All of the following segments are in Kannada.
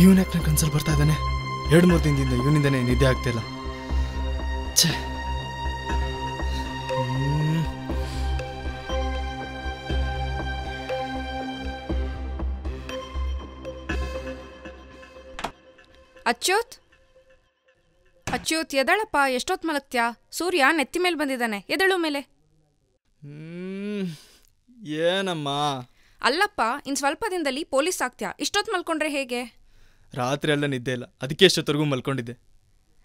ಇವನ್ ಯಾಕೆ ನನ್ನ ಕನ್ಸಲ್ಲಿ ಬರ್ತಾ ಇದ್ದಾನೆ. ಎರಡು ಮೂರು ದಿನದಿಂದ ಇವನಿಂದನೇ ನಿದ್ದೆ ಆಗ್ತಿಲ್ಲ ಛೇ. ಅಚ್ಯುತ್? ಅಚ್ಯೂತ್ ಎದಳಪ್ಪ? ಎಷ್ಟೊತ್ತು ಮಲಗ್ತ್ಯಾ? ಸೂರ್ಯ ನೆತ್ತಿ ಮೇಲೆ ಬಂದಿದ್ದಾನೆ. ಎದಳು ಮೇಲೆ? ಏನಮ್ಮ? ಅಲ್ಲಪ್ಪ ಇನ್ ಸ್ವಲ್ಪ ದಿನದಲ್ಲಿ ಪೊಲೀಸ್ ಆಗ್ತ್ಯಾ? ಇಷ್ಟೊತ್ತು ಮಲ್ಕೊಂಡ್ರೆ ಹೇಗೆ? ರಾತ್ರಿ ಎಲ್ಲ ನಿದ್ದೆ ಇಲ್ಲ. ಅದಕ್ಕೆ ಎಷ್ಟೊತ್ತರೆಗೂ ಮಲ್ಕೊಂಡಿದ್ದೆ.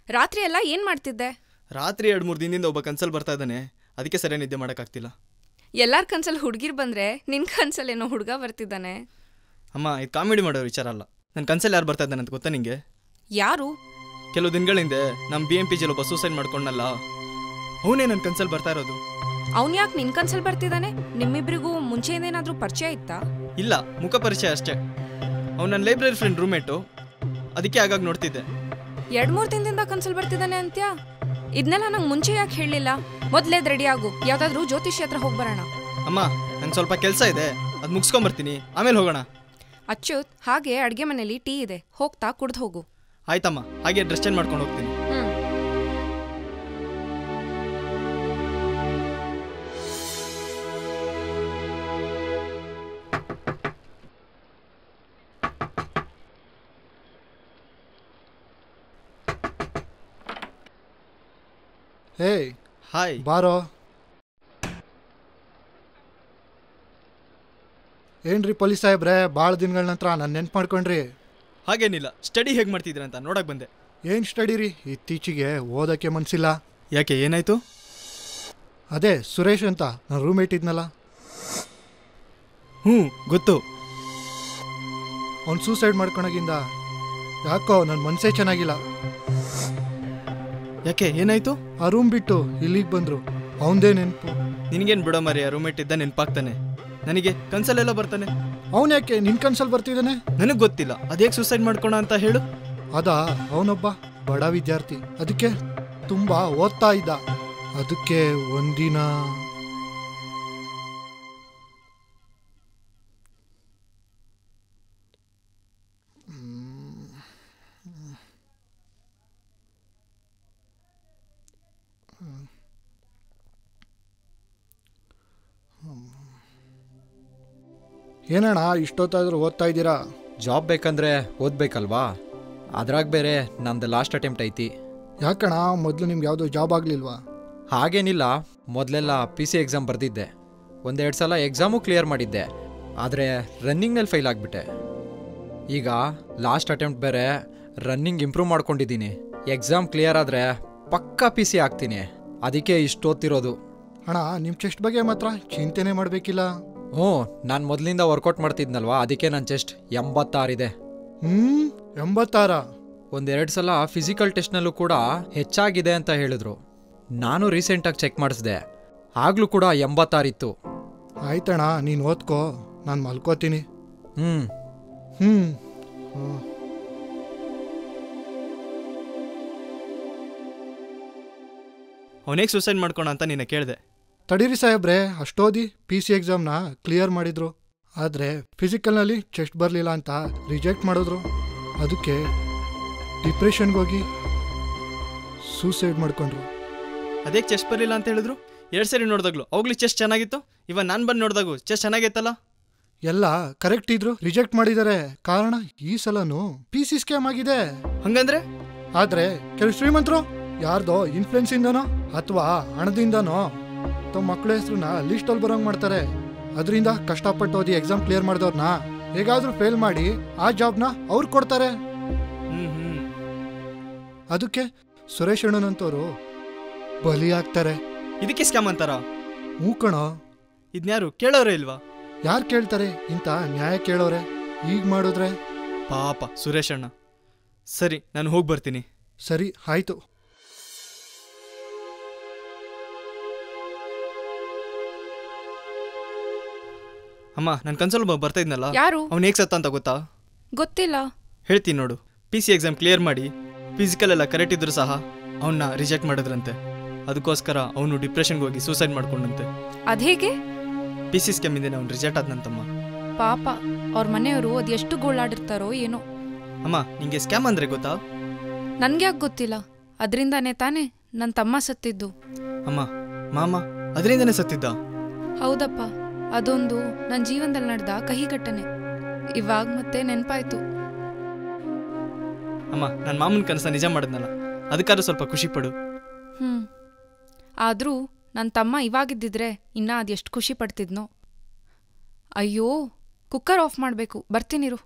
ರಾತ್ರಿ ಎಲ್ಲ ಏನ್ ಮಾಡ್ತಿದ್ದೆ? ರಾತ್ರಿ ಎರಡು ಮೂರು ದಿನದಿಂದ ಒಬ್ಬ ಕನ್ಸಲ್ ಬರ್ತಾ ಇದ್ದಾನೆ. ಅದಕ್ಕೆ ಸರಿಯಾಗಿ ನಿದ್ದೆ ಮಾಡೋಕ್ಕಾಗ್ತಿಲ್ಲ. ಎಲ್ಲಾರ್ ಕನ್ಸಲ್ ಹುಡುಗಿರ್ ಬಂದ್ರೆ ನಿನ್ ಕನ್ಸಲ್ಲೇನೋ ಹುಡುಗ ಬರ್ತಿದ್ದಾನೆ? ಅಮ್ಮ ಇದು ಕಾಮಿಡಿ ಮಾಡೋ ವಿಚಾರ ಅಲ್ಲ. ನನ್ನ ಕನ್ಸಲ್ ಯಾರು ಬರ್ತಾ ಇದ್ದಾನೆ ಅಂತ ಗೊತ್ತಾ ನಿಂಗೆ? ಯಾರು? ಕೆಲವು ದಿನಗಳಿಂದ ನಮ್ಮ ಬಿ ಎಂ ಪಿ ಜಿಲ್ ಒಬ್ಬ ಸೂಸೈಡ್ ಮಾಡ್ಕೊಂಡಲ್ಲ ಅವನೇ ನನ್ನ ಕನ್ಸಲ್ ಬರ್ತಾ ಇರೋದು. ಅವ್ನ್ ಯಾಕೆ ನಿನ್ ಕನ್ಸಲ್ ಬರ್ತಿದ್ದಾನೆ ನಿಮ್ಮಿಬ್ರಿಗೂ ಮುಂಚೆ ಏನಾದ್ರೂ ಪರಿಚಯ ಇತ್ತಾ? ಇಲ್ಲ ಮುಖ ಪರಿಚಯ ಅಷ್ಟೇ. ಅವ್ನು ನನ್ನ ಲೈಬ್ರರಿ ಫ್ರೆಂಡ್ ರೂಮೇಟು ಅದಕ್ಕೆ ಆಗಾಗ ನೋಡ್ತಿದ್ದೆ. ಎರಡ್ ಮೂರು ದಿನದಿಂದ ಕನ್ಸಲ್ ಬರ್ತಿದ್ದಾನೆ ಅಂತ್ಯಾ? ಇದನ್ನೆಲ್ಲ ನಂಗೆ ಮುಂಚೆ ಯಾಕೆ ಹೇಳಲಿಲ್ಲ? ಮೊದ್ಲೇದ್ ರೆಡಿ ಆಗು. ಯಾವ್ದಾದ್ರೂ ಜ್ಯೋತಿಷಿ ಹತ್ರ ಹೋಗಿ ಬರೋಣ ಅಮ್ಮ ನಂಗೆ ಸ್ವಲ್ಪ ಕೆಲಸ ಇದೆ. ಅದು ಮುಗಿಸ್ಕೊಂಬರ್ತೀನಿ. ಆಮೇಲೆ ಹೋಗೋಣ. ಅಚ್ಯುತ್ ಹಾಗೆ ಅಡುಗೆ ಮನೇಲಿ ಟೀ ಇದೆ. ಹೋಗ್ತಾ ಕುಡ್ದು ಹೋಗು. ಆಯ್ತಮ್ಮ ಹಾಗೆ ಡ್ರೆಸ್ ಚೇಂಜ್ ಮಾಡ್ಕೊಂಡು ಹೋಗ್ತೀನಿ. ಏಯ್ ಹಾಯ್ ಬಾರೋ. ಏನ್ರಿ ಪೊಲೀಸ್ ಸಾಹೇಬ್ರೆ ಭಾಳ ದಿನಗಳ ನಂತರ ನಾನು ನೆನ್ಪು ಮಾಡ್ಕೊಂಡ್ರಿ. ಹಾಗೇನಿಲ್ಲ ಸ್ಟಡಿ ಹೇಗೆ ಮಾಡ್ತಿದ್ದೀರ ಅಂತ ನೋಡಕ್ ಬಂದೆ. ಏನು ಸ್ಟಡಿ ರೀ? ಇತ್ತೀಚೆಗೆ ಓದೋಕ್ಕೆ ಮನಸ್ಸಿಲ್ಲ ಯಾಕೆ ಏನಾಯ್ತು? ಅದೇ ಸುರೇಶ್ ಅಂತ ನನ್ನ ರೂಮ್ಮೇಟ್ ಇದ್ನಲ್ಲ. ಹ್ಞೂ ಗೊತ್ತು. ಅವ್ನು ಸೂಸೈಡ್ ಮಾಡ್ಕೊಳಗಿಂದ ಯಾಕೋ ನನ್ನ ಮನಸ್ಸೇ ಚೆನ್ನಾಗಿಲ್ಲ. ಯಾಕೆ ಏನಾಯ್ತು? ಆ ರೂಮ್ ಬಿಟ್ಟು ಇಲ್ಲಿಗೆ ಬಂದ್ರು. ಅವನದೇ ನೆನಪು. ನಿನಗೇನು ಬಿಡೋ ಮರಿ ರೂಮೇಟ್ ಇದ್ದ ನೆನಪಾಗ್ತಾನೆ. ನನಗೆ ಕನ್ಸಲ್ಲೆಲ್ಲ ಬರ್ತಾನೆ. ಅವನು ಯಾಕೆ ನಿನ್ ಕನ್ಸಲ್ಲಿ ಬರ್ತಿದ್ದಾನೆ? ನನಗೆ ಗೊತ್ತಿಲ್ಲ. ಅದೇಗೆ ಸುಸೈಡ್ ಮಾಡ್ಕೋಣ ಅಂತ ಹೇಳು. ಅದಾ ಅವನೊಬ್ಬ ಬಡ ವಿದ್ಯಾರ್ಥಿ. ಅದಕ್ಕೆ ತುಂಬಾ ಓದ್ತಾ ಇದ್ದ. ಅದಕ್ಕೆ ಒಂದಿನ ಏನಣ್ಣ ಇಷ್ಟೊತ್ತಾದರೂ ಓದ್ತಾ ಇದ್ದೀರಾ? ಜಾಬ್ ಬೇಕಂದ್ರೆ ಓದ್ಬೇಕಲ್ವಾ? ಅದ್ರಾಗ ಬೇರೆ ನಂದು ಲಾಸ್ಟ್ ಅಟೆಂಪ್ಟ್ ಐತಿ. ಯಾಕಣ ಮೊದಲು ನಿಮ್ಗೆ ಯಾವುದೋ ಜಾಬ್ ಆಗಲಿಲ್ವಾ? ಹಾಗೇನಿಲ್ಲ ಮೊದಲೆಲ್ಲ ಪಿ ಸಿ ಎಕ್ಸಾಮ್ ಬರೆದಿದ್ದೆ. ಒಂದೆರಡು ಸಲ ಎಕ್ಸಾಮು ಕ್ಲಿಯರ್ ಮಾಡಿದ್ದೆ. ಆದರೆ ರನ್ನಿಂಗ್ನಲ್ಲಿ ಫೈಲ್ ಆಗಿಬಿಟ್ಟೆ. ಈಗ ಲಾಸ್ಟ್ ಅಟೆಂಪ್ಟ್ ಬೇರೆ ರನ್ನಿಂಗ್ ಇಂಪ್ರೂವ್ ಮಾಡ್ಕೊಂಡಿದ್ದೀನಿ. ಎಕ್ಸಾಮ್ ಕ್ಲಿಯರ್ ಆದರೆ ಪಕ್ಕಾ ಪಿ ಸಿ ಆಗ್ತೀನಿ. ಅದಕ್ಕೆ ಇಷ್ಟು ಓದ್ತಿರೋದು ಅಣ್ಣ ನಿಮ್ಮ ಚೆಸ್ಟ್ ಬಗ್ಗೆ ಮಾತ್ರ ಚಿಂತೆನೇ ಮಾಡಬೇಕಿಲ್ಲ. ಹ್ಞೂ ನಾನು ಮೊದಲಿಂದ ವರ್ಕೌಟ್ ಮಾಡ್ತಿದ್ನಲ್ವಾ ಅದಕ್ಕೆ ನನ್ನ ಚೆಸ್ಟ್ ಎಂಬತ್ತಾರಿದೆ ಹ್ಮ್ ಎಂಬತ್ತಾರ? ಒಂದೆರಡು ಸಲ ಫಿಸಿಕಲ್ ಟೆಸ್ಟ್ನಲ್ಲೂ ಕೂಡ ಹೆಚ್ಚಾಗಿದೆ ಅಂತ ಹೇಳಿದ್ರು. ನಾನು ರೀಸೆಂಟಾಗಿ ಚೆಕ್ ಮಾಡಿಸ್ದೆ. ಆಗಲೂ ಕೂಡ ಎಂಬತ್ತಾರಿತ್ತು ಆಯ್ತಣ್ಣ ನೀನು ಓದ್ಕೋ ನಾನು ಮಲ್ಕೋತೀನಿ. ಹ್ಞೂ ಹ್ಮ್. ಹ್ಮ್. ಅವನೇಗೆ ಸೂಸೈಡ್ ಮಾಡ್ಕೋಣ ಅಂತ ನಿನ್ನ ಕೇಳಿದೆ. ತಡೀರಿ ಸಾಹೇಬ್ರೆ ಅಷ್ಟೋದಿ ಪಿ ಸಿ ಎಕ್ಸಾಮ್ನ ಕ್ಲಿಯರ್ ಮಾಡಿದ್ರು. ಆದರೆ ಫಿಸಿಕಲ್ನಲ್ಲಿ ಚೆಸ್ಟ್ ಬರಲಿಲ್ಲ ಅಂತ ರಿಜೆಕ್ಟ್ ಮಾಡಿದ್ರು. ಅದಕ್ಕೆ ಡಿಪ್ರೆಷನ್ಗೆ ಹೋಗಿ ಸೂಸೈಡ್ ಮಾಡ್ಕೊಂಡ್ರು. ಅದೇ ಚೆಸ್ಟ್ ಬರಲಿಲ್ಲ ಅಂತ ಹೇಳಿದ್ರು? ಎರಡು ಸರಿ ನೋಡಿದಾಗ್ಲು. ಅವಾಗ್ಲಿ ಚೆಸ್ಟ್ ಚೆನ್ನಾಗಿತ್ತು? ಇವಾಗ ನಾನು ಬಂದು ನೋಡಿದಾಗು ಚೆಸ್ಟ್ ಚೆನ್ನಾಗಿತ್ತಲ್ಲ ಎಲ್ಲ ಕರೆಕ್ಟ್ ಇದ್ರು ರಿಜೆಕ್ಟ್ ಮಾಡಿದ್ದಾರೆ ಕಾರಣ ಈ ಸಲನು ಪಿ ಸಿ ಸ್ಕ್ಯಾಮ್ ಆಗಿದೆ. ಹಂಗಂದ್ರೆ? ಆದ್ರೆ ಕೆಲವು ಶ್ರೀಮಂತರು? ಯಾರ್ದೋ ಇನ್ಫ್ಲುಯೆನ್ಸ್ ಇಂದನೋ ಅಥವಾ ಹಣದಿಂದನೋ? ತಮ್ಮ ಮಕ್ಕಳ ಹೆಸರನ್ನ ಲಿಸ್ಟಲ್ಲಿ ಬರೋಂಗೆ ಮಾಡ್ತಾರೆ. ಅದರಿಂದ ಕಷ್ಟಪಟ್ಟು ಓದಿ ಎಕ್ಸಾಮ್ ಕ್ಲಿಯರ್ ಮಾಡಿದವ್ರನ್ನ ಹೇಗಾದರೂ ಫೇಲ್ ಮಾಡಿ ಆ ಜಾಬ್ನ ಅವ್ರು ಕೊಡ್ತಾರೆ. ಅದಕ್ಕೆ ಸುರೇಶ್ ಅಣ್ಣನಂತವರು ಬಲಿ ಆಗ್ತಾರೆ. ಇದಕ್ಕೆ ಸ್ಕ್ಯಾಮ್ ಅಂತಾರ? ಮೂಕಣ ಇದನ್ಯಾರು ಕೇಳೋರೇ ಇಲ್ವಾ? ಯಾರು ಕೇಳ್ತಾರೆ? ಇಂಥ ನ್ಯಾಯ ಕೇಳೋರೆ. ಈಗ ಮಾಡಿದ್ರೆ? ಪಾಪ ಸುರೇಶ್ ಅಣ್ಣ. ಸರಿ ನಾನು ಹೋಗಿ ಬರ್ತೀನಿ. ಸರಿ ಆಯ್ತು. ಅಮ್ಮ ನನ್ನ ಕನ್ಸಲ್ ಬರ್ತಾ ಇದ್ನಲ್ಲ ಯಾರು? ಅವ್ನು ಹೇಗೆ ಸತ್ತ ಅಂತ ಗೊತ್ತಾ? ಗೊತ್ತಿಲ್ಲ. ಹೇಳ್ತೀನಿ ನೋಡು. ಪಿ ಸಿ ಎಕ್ಸಾಮ್ ಕ್ಲಿಯರ್ ಮಾಡಿ ಫಿಸಿಕಲ್ ಎಲ್ಲ ಕರೆಕ್ಟ್ ಇದ್ರು ಸಹ ಅವನ್ನ ರಿಜೆಕ್ಟ್ ಮಾಡಿದ್ರಂತೆ. ಅದಕ್ಕೋಸ್ಕರ ಅವನು ಡಿಪ್ರೆಷನ್ಗೆ ಹೋಗಿ ಸೂಸೈಡ್ ಮಾಡ್ಕೊಂಡಂತೆ. ಅದೇಗೆ ಪಿ ಸಿ ಸ್ಕ್ಯಾಮಿಂದ ಅವ್ನು ರಿಜೆಕ್ಟ್ ಆದ್ನಂತಮ್ಮ. ಪಾಪ ಅವ್ರ ಮನೆಯವರು ಅದು ಎಷ್ಟು ಗೋಳಾಡಿರ್ತಾರೋ ಏನೋ. ಅಮ್ಮ ನಿಂಗೆ ಸ್ಕ್ಯಾಮ್ ಅಂದ್ರೆ ಗೊತ್ತಾ? ನನ್ಗೆ ಯಾಕೆ ಗೊತ್ತಿಲ್ಲ? ಅದರಿಂದಾನೇ ತಾನೇ ನನ್ನ ತಮ್ಮ ಸತ್ತಿದ್ದು. ಅಮ್ಮ ಮಾಮ ಅದರಿಂದನೇ ಸತ್ತಿದ್ದ? ಹೌದಪ್ಪ. ಅದೊಂದು ನನ್ನ ಜೀವನದಲ್ಲಿ ನಡೆದ ಕಹಿ ಘಟನೆ ಇವಾಗ ಮತ್ತೆ ನೆನಪಾಯ್ತು. ಅಮ್ಮ ನನ್ನ ಮಾಮನ ಕನಸ ನಿಜ ಮಾಡಿದ್ನಲ್ಲ ಅದಕ್ಕಾದ್ರೂ ಸ್ವಲ್ಪ ಖುಷಿ ಪಡು. ಹ್ಞೂ ಆದರೂ ನನ್ನ ತಮ್ಮ ಇವಾಗಿದ್ದಿದ್ರೆ ಇನ್ನ ಅದೆಷ್ಟು ಖುಷಿ ಪಡ್ತಿದ್ನೋ. ಅಯ್ಯೋ ಕುಕ್ಕರ್ ಆಫ್ ಮಾಡಬೇಕು ಬರ್ತೀನಿರು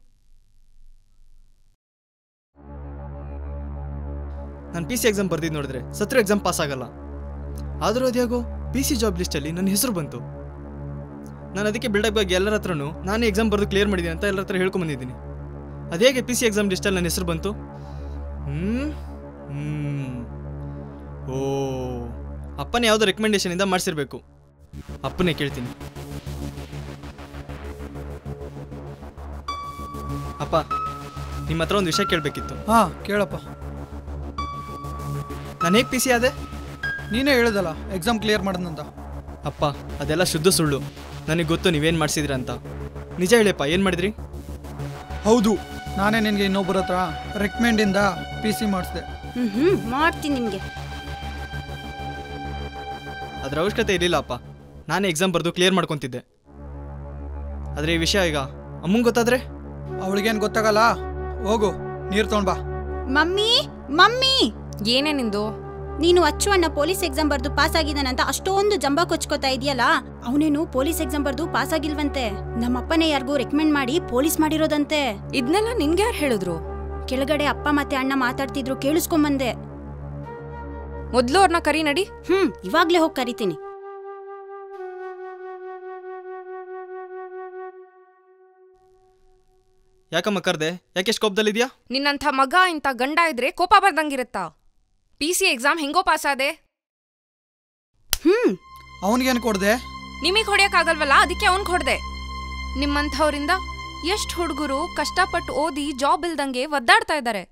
ನಾನು ಪಿ ಸಿ ಎಕ್ಸಾಮ್ ಬರ್ದಿದ್ದು ನೋಡಿದ್ರೆ ಸತ್ರ ಎಕ್ಸಾಮ್ ಪಾಸ್ ಆಗಲ್ಲ. ಆದರೂ ಅದ್ಯಾಗೋ ಪಿ ಸಿ ಜಾಬ್ ಲಿಸ್ಟಲ್ಲಿ ನನ್ನ ಹೆಸರು ಬಂತು. ನಾನು ಅದಕ್ಕೆ ಬಿಲ್ಡಪ್ ಆಗಿ ಎಲ್ಲರ ಹತ್ರನೂ ನಾನೇ ಎಕ್ಸಾಮ್ ಬರೆದು ಕ್ಲಿಯರ್ ಮಾಡಿದ್ದೀನಿ ಅಂತ ಎಲ್ಲರ ಹತ್ರ ಹೇಳ್ಕೊಂಬಂದಿದ್ದೀನಿ ಹೇಗೆ ಪಿ ಸಿ ಎಕ್ಸಾಮ್ ಲಿಸ್ಟಲ್ಲಿ ನನ್ನ ಹೆಸರು ಬಂತು? ಹ್ಞೂ ಹ್ಞೂ ಓ ಅಪ್ಪನೇ ಯಾವುದೋ ರೆಕಮೆಂಡೇಶನಿಂದ ಮಾಡಿಸಿರ್ಬೇಕು. ಅಪ್ಪನೇ ಕೇಳ್ತೀನಿ. ಅಪ್ಪ ನಿಮ್ಮ ಹತ್ರ ಒಂದು ವಿಷಯ ಕೇಳಬೇಕಿತ್ತು. ಹಾ ಕೇಳಪ್ಪ. ನಾನು ಹೇಗೆ ಪಿ ಸಿ ಆದೆ? ನೀನೇ ಹೇಳ್ದಲ್ಲ ಎಕ್ಸಾಮ್ ಕ್ಲಿಯರ್ ಮಾಡೋದಂತ ಅಪ್ಪ ಅದೆಲ್ಲ ಶುದ್ಧ ಸುಳ್ಳು. ನನಗೆ ಗೊತ್ತು ನೀವೇನು ಮಾಡಿಸಿದ್ರಿ ಅಂತ ನಿಜ ಹೇಳಿಯಪ್ಪ ಏನು ಮಾಡಿದ್ರಿ? ಹೌದು ನಾನೇ ನಿನಗೆ ಇನ್ನೊಬ್ಬರ ಹತ್ರ ರೆಕಮೆಂಡಿಂದ ಪಿ ಸಿ ಮಾಡಿಸಿದೆ. ಹ್ಞೂ ಮಾಡ್ತೀನಿ ನಿಮಗೆ ಅದರ ಅವಶ್ಯಕತೆ ಇರಲಿಲ್ಲ ಅಪ್ಪ ನಾನೇ ಎಕ್ಸಾಮ್ ಬರೆದು ಕ್ಲಿಯರ್ ಮಾಡ್ಕೊತಿದ್ದೆ. ಆದರೆ ಈ ವಿಷಯ ಈಗ ಅಮ್ಮಂಗೆ ಗೊತ್ತಾದ್ರೆ? ಅವಳಿಗೇನು ಗೊತ್ತಾಗಲ್ಲ? ಹೋಗು ನೀರು ತೊಗೊಂಡ್ ಬಾ. Mummy mummy! ಏನೇ ನಿಂದು? ನೀನು ಅಚ್ಚು ಅಣ್ಣ ಪೊಲೀಸ್ ಎಕ್ಸಾಮ್ ಬರ್ದು ಪಾಸ್ ಆಗಿದ್ದಾನಂತ ಅಷ್ಟೊಂದು ಜಂಬ ಕೊಚ್ಕೋತಾ ಇದೆಯಲ್ಲ? ಅವನೇನು ಪೊಲೀಸ್ ಎಕ್ಸಾಮ್ ಬರ್ದು ಪಾಸ್ ಆಗಿಲ್ವಂತೆ ನಮ್ಮಪ್ಪನೇ ಯಾರಿಗೂ ರೆಕಮೆಂಡ್ ಮಾಡಿ ಪೊಲೀಸ್ ಮಾಡಿರೋದಂತೆ. ಇದನ್ನೆಲ್ಲ ನಿನ್ಗೆ ಯಾರು ಹೇಳಿದ್ರು? ಕೆಳಗಡೆ ಅಪ್ಪ ಮತ್ತೆ ಅಣ್ಣ ಮಾತಾಡ್ತಿದ್ರು ಕೇಳಿಸ್ಕೊಂಬಂದೆ. ಮೊದ್ಲು ಅವ್ರನ್ನ ಕರಿ ನಡಿ. ಹ್ಮ್ ಇವಾಗ್ಲೇ ಹೋಗಿ ಕರಿತೀನಿ. ಯಾಕಮ್ಮ ಕರ್ದೆ? ಯಾಕೆ ಕೋಪದಲ್ಲಿದ್ಯಾ ನಿನ್ನಂಥ ಮಗ ಇಂಥ ಗಂಡ ಇದ್ರೆ ಕೋಪ ಬರ್ದಂಗಿರುತ್ತಾ? ಪಿ ಸಿ ಎಕ್ಸಾಮ್ ಹೆಂಗೋ ಪಾಸ್ ಆದೆ. ಹ್ಮ್. ಅವನಿಗೇನು ಕೊಡ್ದೆ? ನಿಮಗೆ ಹೊಡೆಯೋಕ್ಕಾಗಲ್ವಲ್ಲ ಅದಕ್ಕೆ ಅವ್ನ್ಗೆ ಹೊಡೆದೆ ನಿಮ್ಮಂಥವ್ರಿಂದ ಎಷ್ಟು ಹುಡುಗರು ಕಷ್ಟಪಟ್ಟು ಓದಿ ಜಾಬ್ ಇಲ್ದಂಗೆ ಒದ್ದಾಡ್ತಾ ಇದ್ದಾರೆ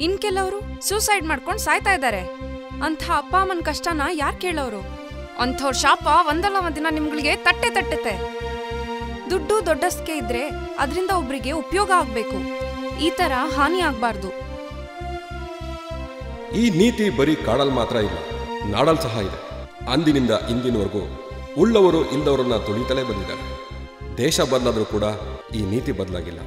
ಇನ್ ಕೆಲವರು ಸೂಸೈಡ್ ಮಾಡ್ಕೊಂಡು ಸಾಯ್ತಾ ಇದ್ದಾರೆ ಅಂಥ ಅಪ್ಪ ಅಮ್ಮನ ಕಷ್ಟನ ಯಾರು ಕೇಳೋರು? ಅಂಥವ್ರ ಶಾಪ ಒಂದಲ್ಲ ಒಂದಿನ ನಿಮ್ಗಳಿಗೆ ತಟ್ಟೆ ತಟ್ಟುತ್ತೆ. ದುಡ್ಡು ದೊಡ್ಡಸ್ಕೆ ಇದ್ರೆ ಅದರಿಂದ ಒಬ್ರಿಗೆ ಉಪಯೋಗ ಆಗ್ಬೇಕು. ಈ ತರ ಹಾನಿ ಆಗ್ಬಾರ್ದು. ಈ ನೀತಿ ಬರೀ ಕಾಡಲ್ ಮಾತ್ರ ಇಲ್ಲ, ನಾಡಲ್ ಸಹ ಇದೆ. ಅಂದಿನಿಂದ ಇಂದಿನವರೆಗೂ ಉಳ್ಳವರು ಇಲ್ಲದವರನ್ನ ತುಳಿತಲೇ ಬಂದಿದ್ದಾರೆ. ದೇಶ ಬದಲಾದರೂ ಕೂಡ ಈ ನೀತಿ ಬದಲಾಗಿಲ್ಲ.